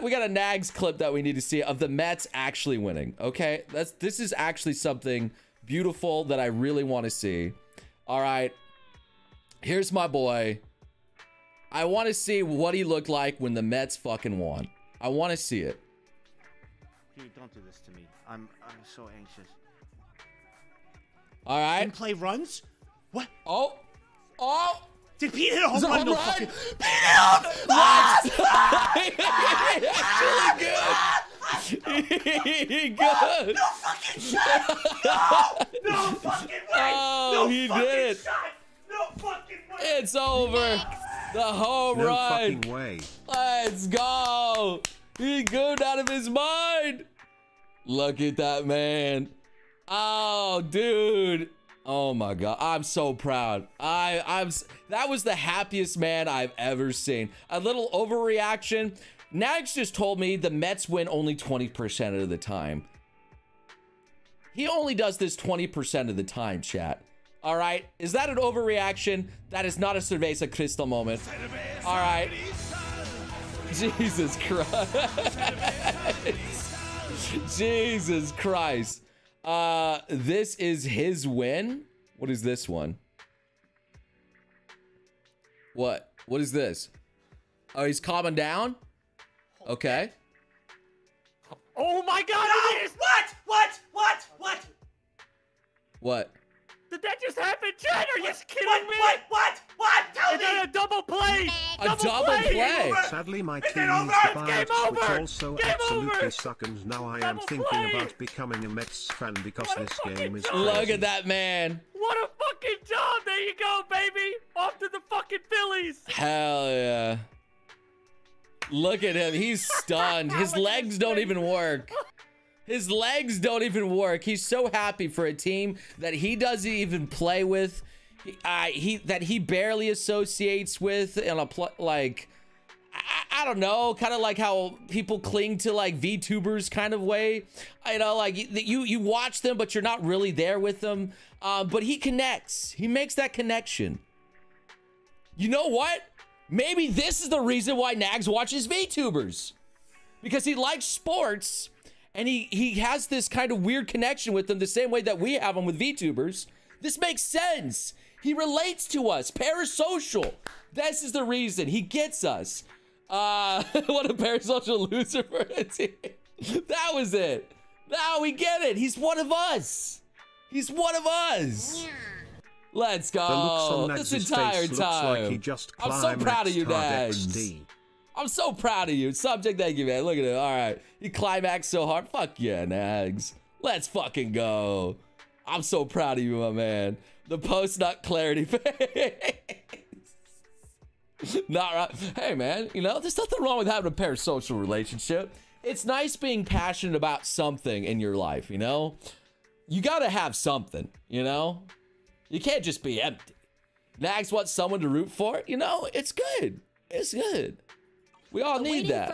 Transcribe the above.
we got a Nagzz clip that we need to see of the Mets actually winning. Okay, that's this is actually something beautiful that I really want to see. All right, here's my boy. I want to see what he looked like when the Mets fucking won. I want to see it. Pete, don't do this to me. I'm I'm so anxious. All right. And play runs? What? Oh, oh. Did Pete hit a home Is it run? home no run? fucking. Actually good. good. No fucking shot! No! No fucking way! Oh, no he fucking did it. Shot. No fucking way! It's over. The home No run. fucking way. Let's go. He gooned out of his mind. Look at that man. Oh, dude. Oh my god. I'm so proud. I I'm that was the happiest man I've ever seen. A little overreaction. Nagzz just told me the Mets win only 20% of the time. He only does this 20% of the time, chat. All right. Is that an overreaction? That is not a Cerveza Cristal moment. All right. Jesus Christ. Jesus Christ. Uh, this is his win. What is this one? What? What is this? Oh, he's calming down? Okay. Oh my god! it is- What? What? What? What? What? Did that just happen, Chad? Are you kidding What? me? What? What? What? Tell Is me. that a double play? A double play. Sadly, my Is team over? is It's the game which also Game absolutely over! suck, and now I am Double thinking play! about becoming a Mets fan because What this game is joke. Look at that man. What a fucking job! There you go, baby. Off to the fucking Phillies. Hell yeah. Look at him. He's stunned. His legs don't even work. His legs don't even work. He's so happy for a team that he doesn't even play with. Uh, he that he barely associates with in a pl- like I, I don't know, kind of like how people cling to like VTubers kind of way. You know, like you you, you watch them, but you're not really there with them. Um, but he connects. He makes that connection. You know what? Maybe this is the reason why Nagzz watches VTubers. Because he likes sports and he, he has this kind of weird connection with them the same way that we have them with VTubers. This makes sense. He relates to us. Parasocial. This is the reason. He gets us. Uh, what a parasocial loser for a team. That was it. Now we get it. He's one of us. He's one of us. Let's go. The looks on this entire time. like I'm so proud of you, Nagzz. I'm so proud of you. Subject, thank you, man. Look at it. All right. You climax so hard. Fuck yeah, Nagzz. Let's fucking go. I'm so proud of you, my man. The post nut clarity face. Not right. Hey, man, you know, there's nothing wrong with having a parasocial relationship. It's nice being passionate about something in your life, you know? You gotta have something, you know? You can't just be empty. Nagzz wants someone to root for. You know, it's good. It's good. We all need that.